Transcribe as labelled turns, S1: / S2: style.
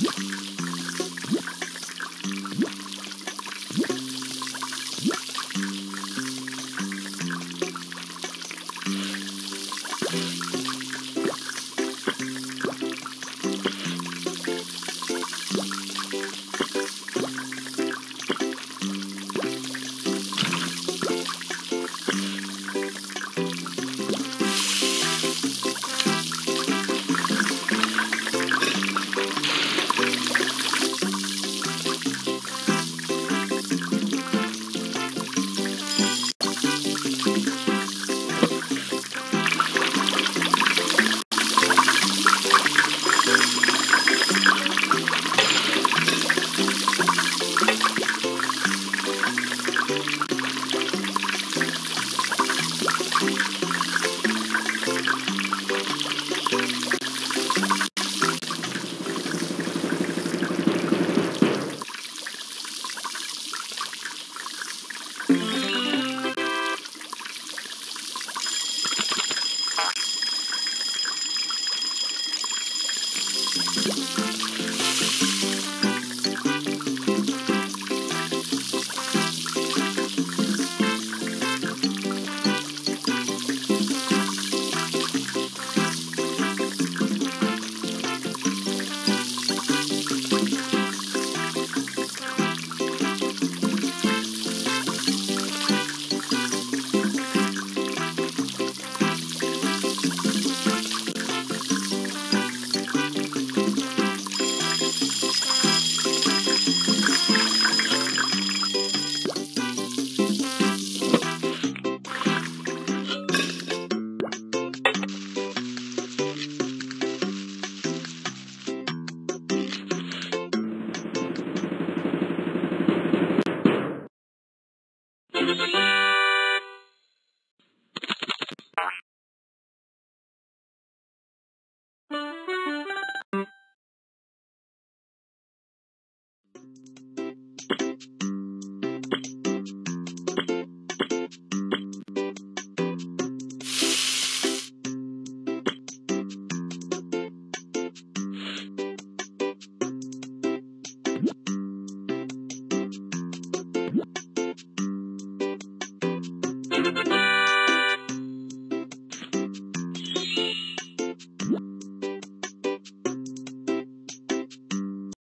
S1: you